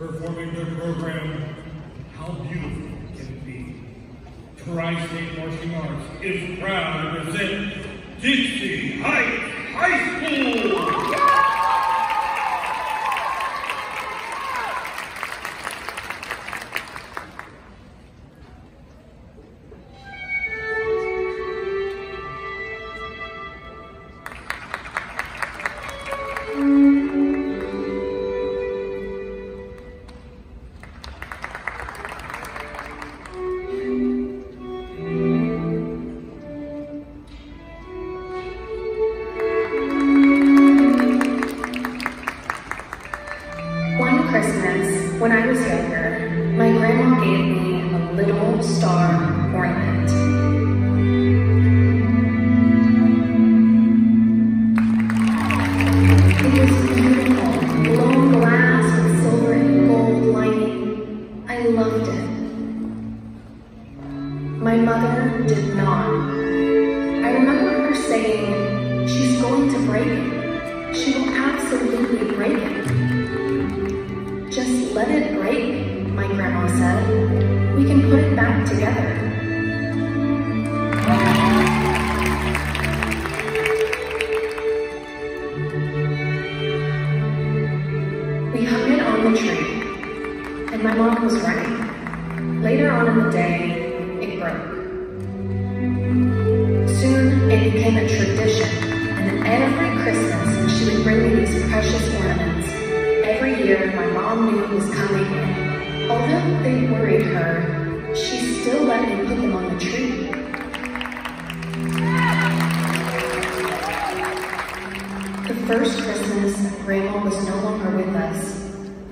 performing their program, How Beautiful Can It Be? Tri-State Marching Arts is proud to present Dixie Heights High School! Grandma gave me a little star ornament. It was beautiful, blown glass with silver and gold lining. I loved it. My mother did not. I remember her saying, she's going to break it. She will absolutely break it. Just let it break, my grandma said. We can put it back together. We hung it on the tree, and my mom was right. Later on in the day, it broke. Soon it became a tradition, and every Christmas she would bring me these precious ornaments. Every year my mom knew it was coming, although they worried her, she still let me put them on the tree. The first Christmas Grandma was no longer with us,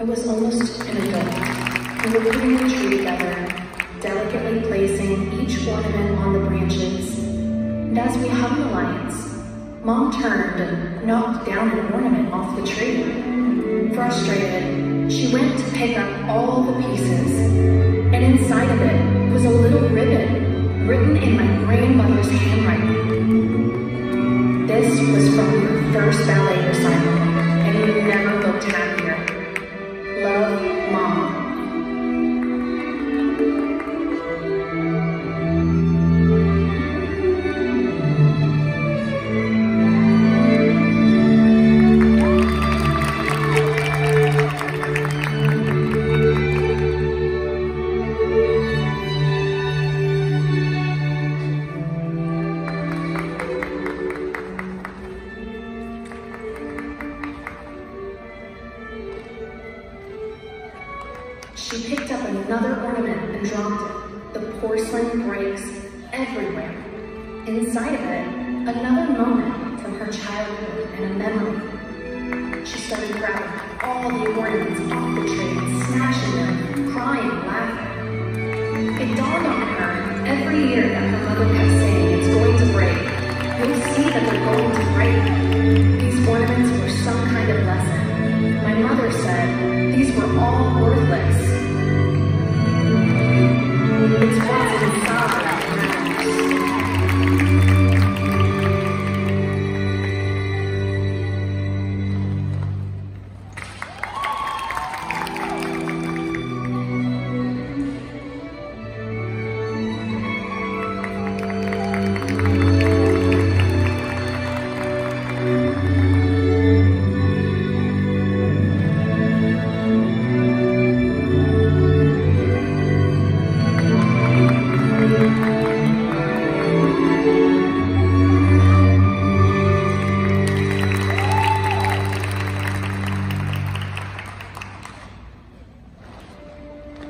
I was almost an adult. We were putting the tree together, delicately placing each ornament on the branches. And as we hung the lights, Mom turned and knocked down an ornament she went to pick up all the pieces, and inside of it was a little ribbon written in my grandmother's handwriting. This was from your first ballet recital, and you never looked happier. She picked up another ornament and dropped it. The porcelain breaks everywhere. Inside of it, another moment from her childhood and a memory. She started grabbing all the ornaments off the tree and smashing them, crying, laughing. It dawned on her every year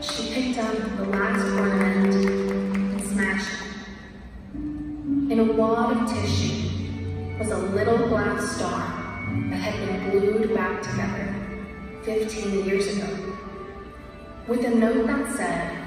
She picked up the last ornament and smashed it. In a wad of tissue was a little glass star that had been glued back together 15 years ago. With a note that said,